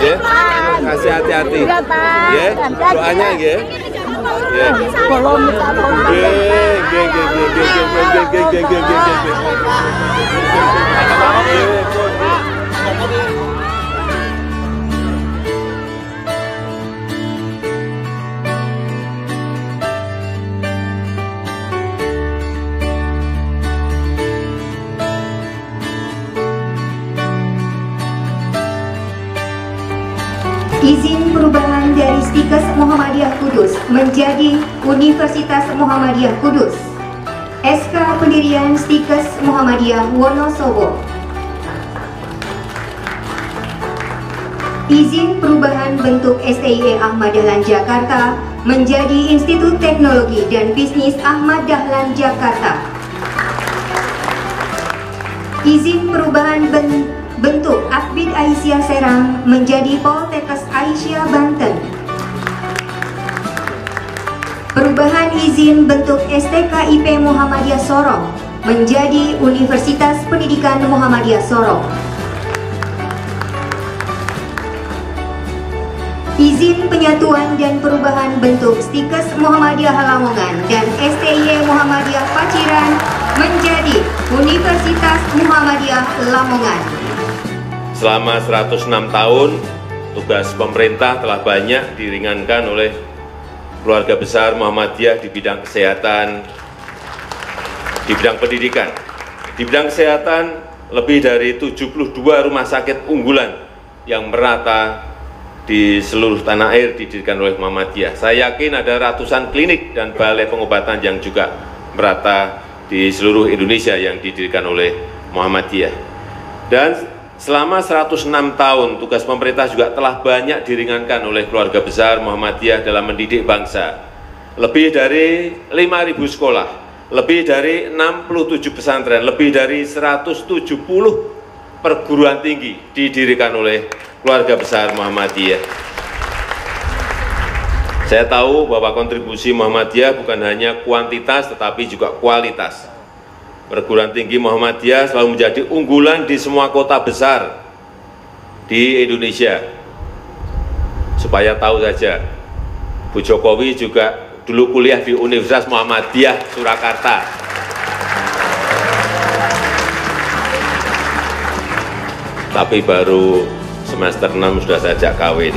Ya, kasih hati-hati. Ya, doanya ya. Ya. Belum. Izin perubahan dari Stikes Muhammadiyah Kudus menjadi Universitas Muhammadiyah Kudus. SK pendirian Stikes Muhammadiyah Wonosobo. Izin perubahan bentuk STIE Ahmad Dahlan Jakarta menjadi Institut Teknologi dan Bisnis Ahmad Dahlan Jakarta. Izin perubahan ben- bentuk Akbid Aisyah Serang menjadi Poltekkes Aisyah Banten. Perubahan izin bentuk STKIP Muhammadiyah Sorong menjadi Universitas Pendidikan Muhammadiyah Sorong. Izin penyatuan dan perubahan bentuk Stikes Muhammadiyah Lamongan dan STY Muhammadiyah Paciran menjadi Universitas Muhammadiyah Lamongan. Selama 106 tahun, tugas pemerintah telah banyak diringankan oleh keluarga besar Muhammadiyah di bidang kesehatan, di bidang pendidikan. Di bidang kesehatan, lebih dari 72 rumah sakit unggulan yang merata di seluruh tanah air didirikan oleh Muhammadiyah. Saya yakin ada ratusan klinik dan balai pengobatan yang juga merata di seluruh Indonesia yang didirikan oleh Muhammadiyah. Dan selama 106 tahun tugas pemerintah juga telah banyak diringankan oleh keluarga besar Muhammadiyah dalam mendidik bangsa. Lebih dari 5.000 sekolah, lebih dari 67 pesantren, lebih dari 170 perguruan tinggi didirikan oleh keluarga besar Muhammadiyah. Saya tahu bahwa kontribusi Muhammadiyah bukan hanya kuantitas tetapi juga kualitas. Perguruan tinggi Muhammadiyah selalu menjadi unggulan di semua kota besar di Indonesia. Supaya tahu saja, Bu Jokowi juga dulu kuliah di Universitas Muhammadiyah Surakarta. Tapi baru semester 6 sudah sajak kawin.